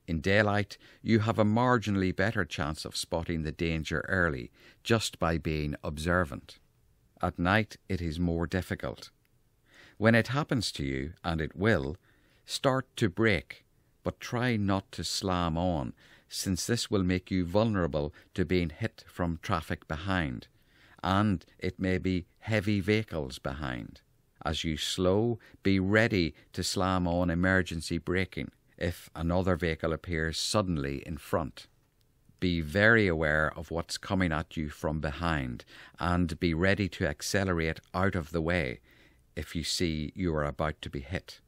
[SPEAKER 2] In daylight, you have a marginally better chance of spotting the danger early just by being observant. At night, it is more difficult. When it happens to you, and it will, start to brake, but try not to slam on, since this will make you vulnerable to being hit from traffic behind, and it may be heavy vehicles behind. As you slow, be ready to slam on emergency braking if another vehicle appears suddenly in front. Be very aware of what's coming at you from behind and be ready to accelerate out of the way if you see you are about to be hit.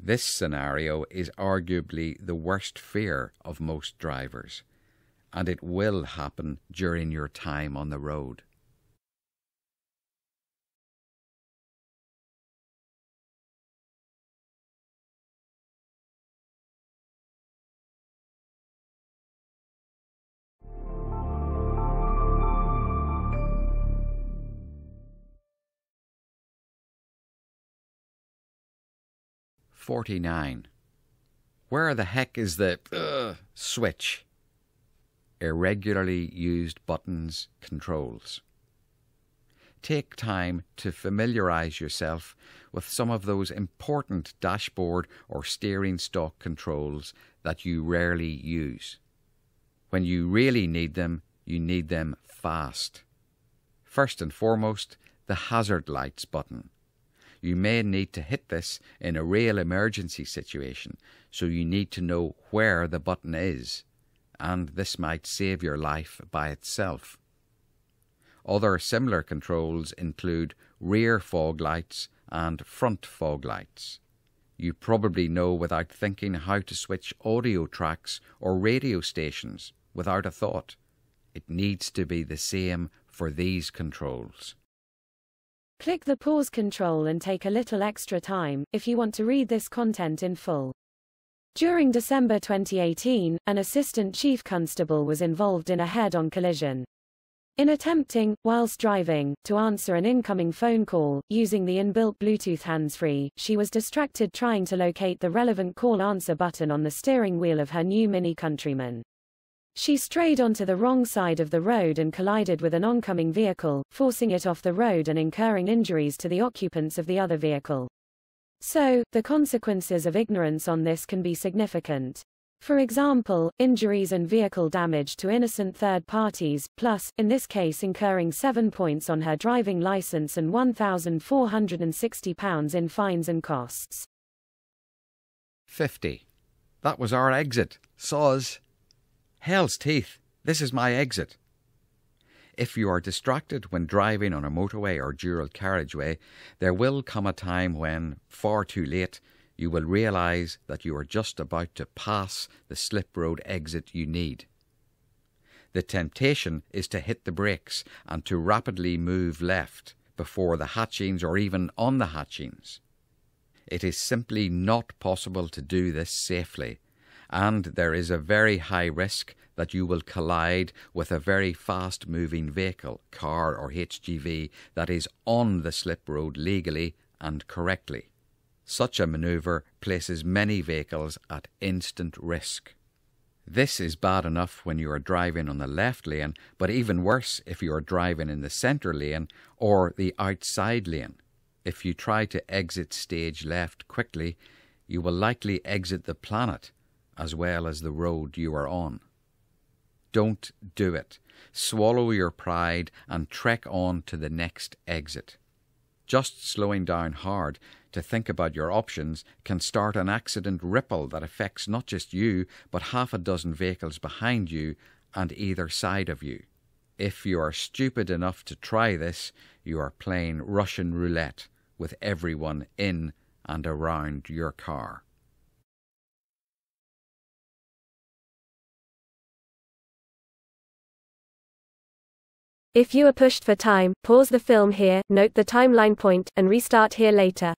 [SPEAKER 2] This scenario is arguably the worst fear of most drivers, and it will happen during your time on the road. Forty-nine. Where the heck is the uh, switch? Irregularly used buttons, controls. Take time to familiarize yourself with some of those important dashboard or steering stalk controls that you rarely use. When you really need them, you need them fast. First and foremost, the hazard lights button. You may need to hit this in a real emergency situation, so you need to know where the button is, and this might save your life by itself. Other similar controls include rear fog lights and front fog lights. You probably know without thinking how to switch audio tracks or radio stations without a thought. It needs to be the same for these controls.
[SPEAKER 1] Click the pause control and take a little extra time if you want to read this content in full. During December 2018, an assistant chief constable was involved in a head-on collision. In attempting, whilst driving, to answer an incoming phone call, using the inbuilt Bluetooth hands-free, she was distracted trying to locate the relevant call answer button on the steering wheel of her new Mini Countryman. She strayed onto the wrong side of the road and collided with an oncoming vehicle, forcing it off the road and incurring injuries to the occupants of the other vehicle. So, the consequences of ignorance on this can be significant. For example, injuries and vehicle damage to innocent third parties, plus, in this case incurring seven points on her driving license and £1,460 in fines and costs.
[SPEAKER 2] 50. That was our exit. Saws. Hell's teeth, this is my exit. If you are distracted when driving on a motorway or dual carriageway, there will come a time when, far too late, you will realize that you are just about to pass the slip road exit you need. The temptation is to hit the brakes and to rapidly move left before the hatchings or even on the hatchings. It is simply not possible to do this safely and there is a very high risk that you will collide with a very fast moving vehicle, car or HGV, that is on the slip road legally and correctly. Such a manoeuvre places many vehicles at instant risk. This is bad enough when you are driving on the left lane, but even worse if you are driving in the centre lane or the outside lane. If you try to exit stage left quickly, you will likely exit the planet as well as the road you are on. Don't do it. Swallow your pride and trek on to the next exit. Just slowing down hard to think about your options can start an accident ripple that affects not just you, but half a dozen vehicles behind you and either side of you. If you are stupid enough to try this, you are playing Russian roulette with everyone in and around your car.
[SPEAKER 3] If you are pushed for time, pause the film here, note the timeline point, and restart here later.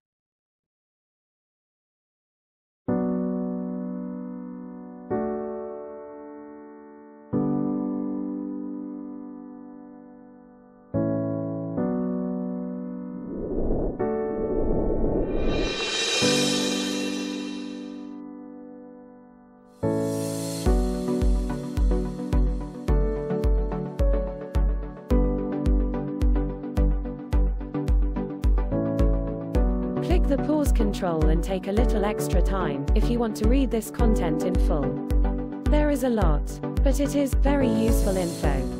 [SPEAKER 1] Control and take a little extra time if you want to read this content in full. There is a lot, but it is very useful info.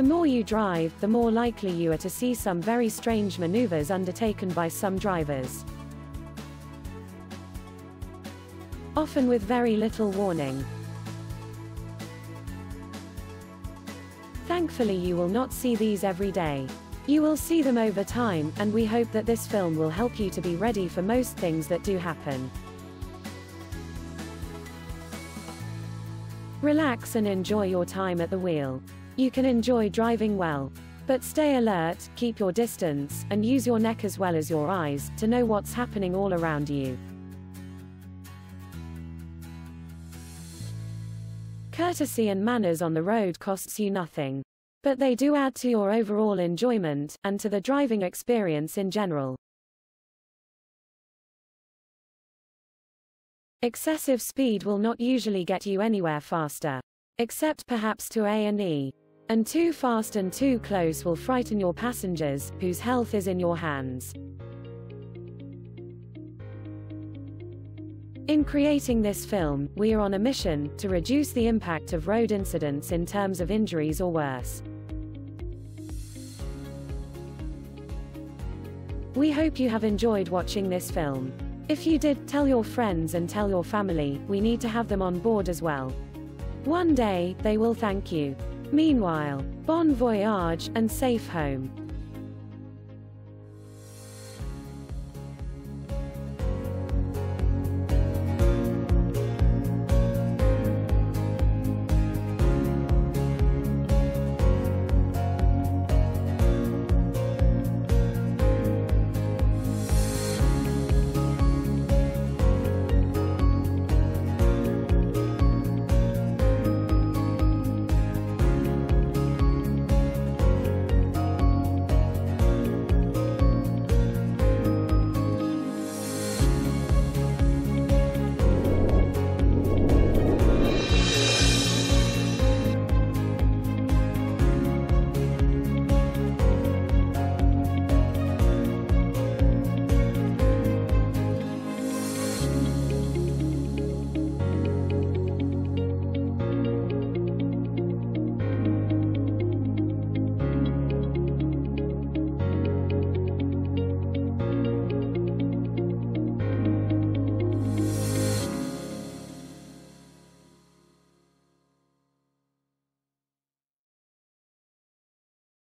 [SPEAKER 1] The more you drive, the more likely you are to see some very strange maneuvers undertaken by some drivers. Often with very little warning. Thankfully you will not see these every day. You will see them over time, and we hope that this film will help you to be ready for most things that do happen. Relax and enjoy your time at the wheel. You can enjoy driving well. But stay alert, keep your distance, and use your neck as well as your eyes to know what's happening all around you. Courtesy and manners on the road costs you nothing. But they do add to your overall enjoyment, and to the driving experience in general. Excessive speed will not usually get you anywhere faster. Except perhaps to A&E. And too fast and too close will frighten your passengers, whose health is in your hands. In creating this film, we are on a mission to reduce the impact of road incidents in terms of injuries or worse. We hope you have enjoyed watching this film. If you did, tell your friends and tell your family, we need to have them on board as well. One day, they will thank you. Meanwhile, bon voyage and safe home.